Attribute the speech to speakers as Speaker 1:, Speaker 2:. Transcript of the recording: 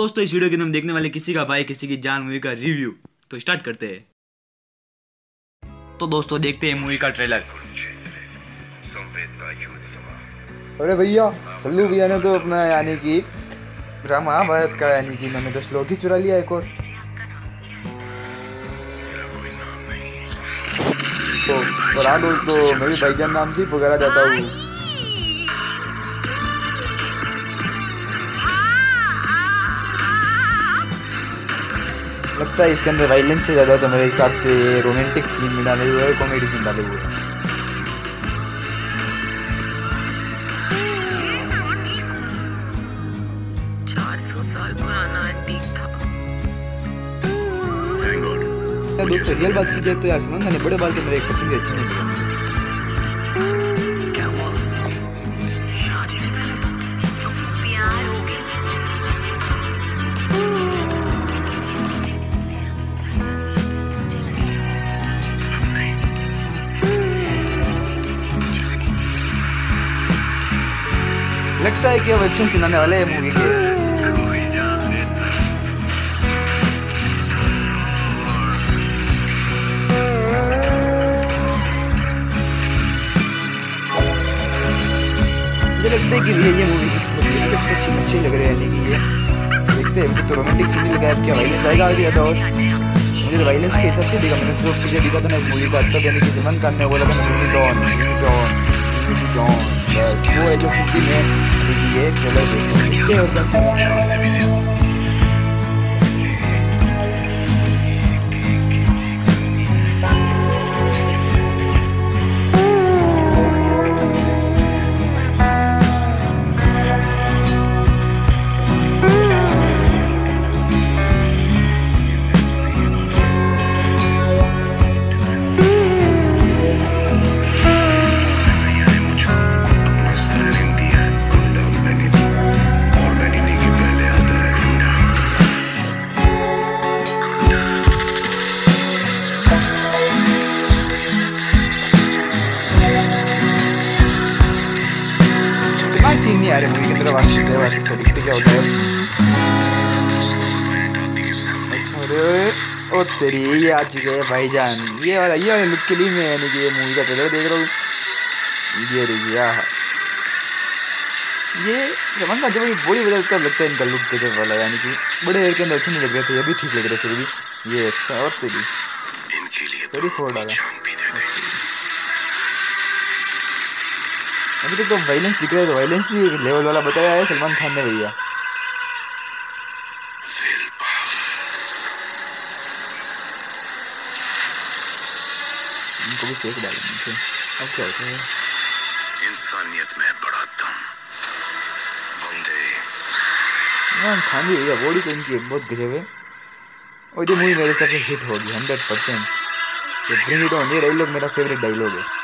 Speaker 1: दोस्तों, इस वीडियो के अंदर हम देखने वाले किसी का भाई, किसी की जान मूवी का रिव्यू तो स्टार्ट करते हैं। तो दोस्तों, देखते हैं मूवी का ट्रेलर
Speaker 2: अरे भैया, सल्लू भैया ने तो अपना, यानी कि रामाभारत का, यानी कि इन्होंने तो श्लोक ही चुरा लिया एक और। तो दोस्तों मैं भी भाईजान नाम से ही पुकारा जाता हूँ। लगता है इसके अंदर वायलेंस से ज़्यादा तो मेरे हिसाब से ये रोमांटिक सीन में डाले हुए हैं कॉमेडी सीन डाले हुए हैं।
Speaker 3: चार सौ साल पुराना एंटीक था।
Speaker 2: यार दोस्तों रियल बात की जाए तो यार समझ बड़े बाल के मेरे एक पसंद भी अच्छे नहीं लगे लगता है कि अब एक्शन सुनाने वाले हैं मूवी के मुझे लगता है कि भैया ये मूवी सीन अच्छे लग रहे हैं यानी कि ये देखते हैं तो रोमांटिक सीन लगा है क्या वायलेंस आएगा आगे या तो और मुझे तो वायलेंस के हिसाब से देखा मैंने जो मुझे दिखा था ना मूवी का तब यानी कि सलमान खान ने बोला था unit on unit on unit on बस वो है जो सीन नहीं आ रहे के अंदर वापस गए तो देखते क्या होता है ओ तेरी ये आ चुके हैं भाईजान ये वाला ये वाले लुक के लिए मैं यानी कि ये मूवी का ट्रेलर देख रहा हूँ ये देखिए आहा ये जब ये बॉडी बदल तब लगता है इनका लुक गजब वाला यानी कि बड़े हेयर के अंदर अच्छे नहीं लग रहे थे ये भी ठीक लग रहे थे भी ये अच्छा और तेरी तेरी फोड़ डाला अभी तक तो वायलेंस दिख रहा है तो वायलेंस भी एक लेवल वाला बताया है सलमान खान ने भैया। इनको भी फेंक डालेंगे अब क्या होता है?
Speaker 4: इंसानियत में बड़ा दम। वंदे।
Speaker 2: सलमान खान भी भैया बॉडी तो इनकी बहुत गजब है। और ये मूवी मेरे हिसाब से हिट होगी hundred percent bring it on ये डायलॉग मेरा फेवरेट डायलॉग है।